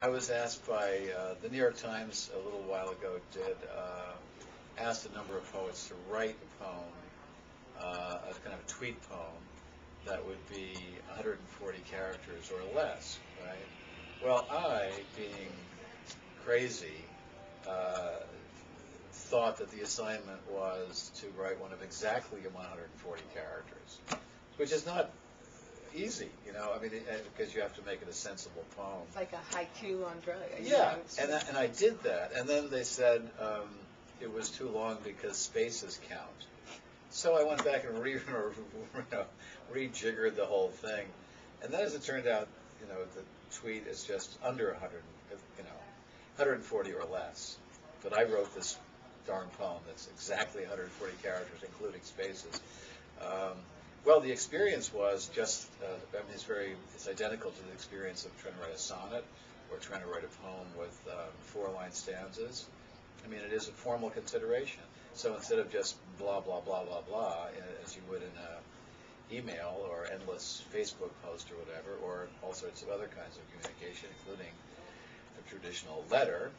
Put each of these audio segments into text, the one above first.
I was asked by, uh, the New York Times a little while ago did, uh, asked a number of poets to write a poem, uh, a kind of a tweet poem that would be 140 characters or less, right? Well, I, being crazy, uh, thought that the assignment was to write one of exactly 140 characters, which is not easy, you know, I mean, because you have to make it a sensible poem. It's like a haiku on drugs. Yeah, know, and I, and I did that, and then they said um, it was too long because spaces count. So I went back and re, you know, rejiggered the whole thing, and then as it turned out, you know, the tweet is just under 100, you know, 140 or less. But I wrote this darn poem that's exactly 140 characters, including spaces. Um, well, the experience was just, uh, I mean, it's very, it's identical to the experience of trying to write a sonnet or trying to write a poem with um, four-line stanzas. I mean, it is a formal consideration. So instead of just blah, blah, blah, blah, blah, as you would in a email or endless Facebook post or whatever, or all sorts of other kinds of communication, including a traditional letter,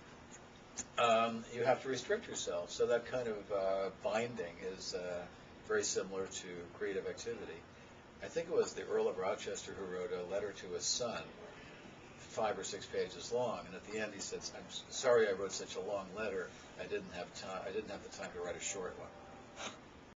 um, you have to restrict yourself. So that kind of uh, binding is uh, very similar to creative activity. I think it was the Earl of Rochester who wrote a letter to his son, five or six pages long, and at the end he said, "I'm sorry I wrote such a long letter. I didn't have time. I didn't have the time to write a short one."